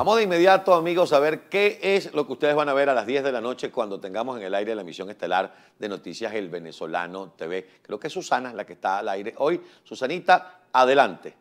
Vamos de inmediato, amigos, a ver qué es lo que ustedes van a ver a las 10 de la noche cuando tengamos en el aire la emisión estelar de Noticias El Venezolano TV. Creo que es Susana la que está al aire hoy. Susanita, adelante.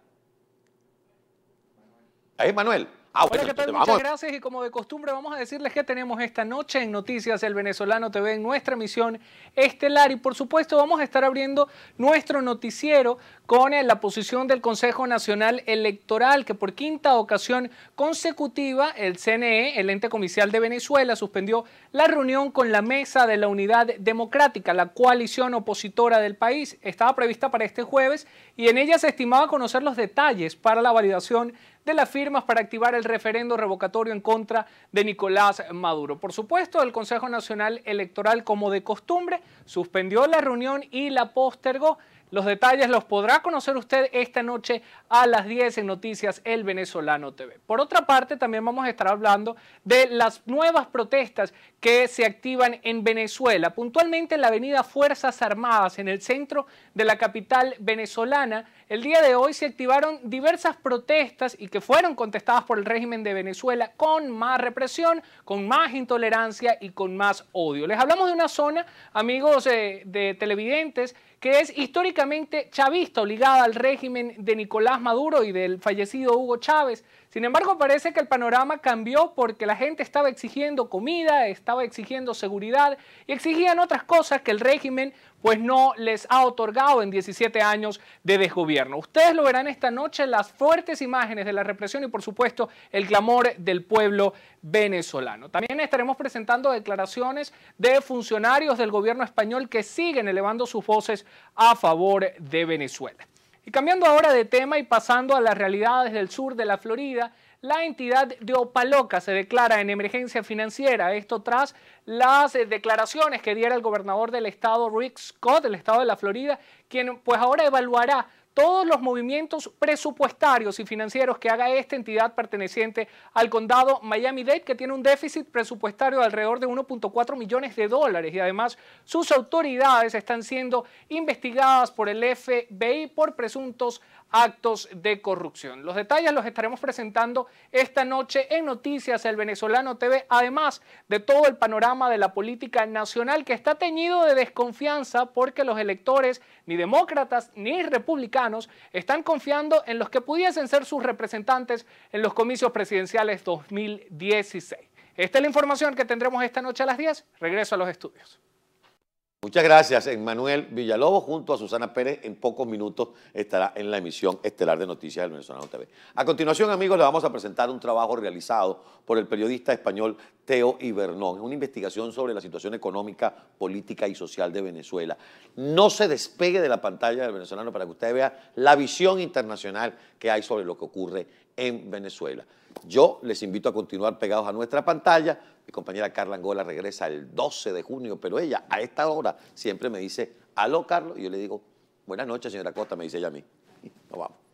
Ahí Manuel. Ah, bueno, ¿qué tal? Muchas gracias y como de costumbre vamos a decirles que tenemos esta noche en Noticias El Venezolano TV en nuestra emisión estelar y por supuesto vamos a estar abriendo nuestro noticiero con la posición del Consejo Nacional Electoral que por quinta ocasión consecutiva el CNE, el ente comicial de Venezuela, suspendió la reunión con la Mesa de la Unidad Democrática, la coalición opositora del país. Estaba prevista para este jueves y en ella se estimaba conocer los detalles para la validación de las firmas para activar el referendo revocatorio en contra de Nicolás Maduro. Por supuesto, el Consejo Nacional Electoral, como de costumbre, suspendió la reunión y la postergó. Los detalles los podrá conocer usted esta noche a las 10 en Noticias El Venezolano TV. Por otra parte, también vamos a estar hablando de las nuevas protestas que se activan en Venezuela, puntualmente en la avenida Fuerzas Armadas, en el centro de la capital venezolana. El día de hoy se activaron diversas protestas y que fueron contestadas por el régimen de Venezuela con más represión, con más intolerancia y con más odio. Les hablamos de una zona, amigos eh, de televidentes, que es históricamente chavista, ligada al régimen de Nicolás Maduro y del fallecido Hugo Chávez. Sin embargo, parece que el panorama cambió porque la gente estaba exigiendo comida, estaba exigiendo seguridad y exigían otras cosas que el régimen pues no les ha otorgado en 17 años de desgobierno. Ustedes lo verán esta noche, las fuertes imágenes de la represión y por supuesto el clamor del pueblo venezolano. También estaremos presentando declaraciones de funcionarios del gobierno español que siguen elevando sus voces a favor de Venezuela. Y cambiando ahora de tema y pasando a las realidades del sur de la Florida, la entidad de Opaloca se declara en emergencia financiera. Esto tras las eh, declaraciones que diera el gobernador del estado Rick Scott, del estado de la Florida, quien pues ahora evaluará todos los movimientos presupuestarios y financieros que haga esta entidad perteneciente al condado Miami-Dade, que tiene un déficit presupuestario de alrededor de 1.4 millones de dólares. Y además sus autoridades están siendo investigadas por el FBI por presuntos actos de corrupción. Los detalles los estaremos presentando esta noche en Noticias El Venezolano TV, además de todo el panorama de la política nacional que está teñido de desconfianza porque los electores, ni demócratas ni republicanos, están confiando en los que pudiesen ser sus representantes en los comicios presidenciales 2016. Esta es la información que tendremos esta noche a las 10. Regreso a los estudios. Muchas gracias, Emmanuel Villalobos, junto a Susana Pérez, en pocos minutos estará en la emisión estelar de Noticias del Venezolano TV. A continuación, amigos, le vamos a presentar un trabajo realizado por el periodista español Teo Ibernón. Es una investigación sobre la situación económica, política y social de Venezuela. No se despegue de la pantalla del venezolano para que usted vea la visión internacional que hay sobre lo que ocurre en Venezuela. Yo les invito a continuar pegados a nuestra pantalla mi compañera Carla Angola regresa el 12 de junio, pero ella a esta hora siempre me dice, aló Carlos, y yo le digo, buenas noches señora Costa, me dice ella a mí. Nos vamos.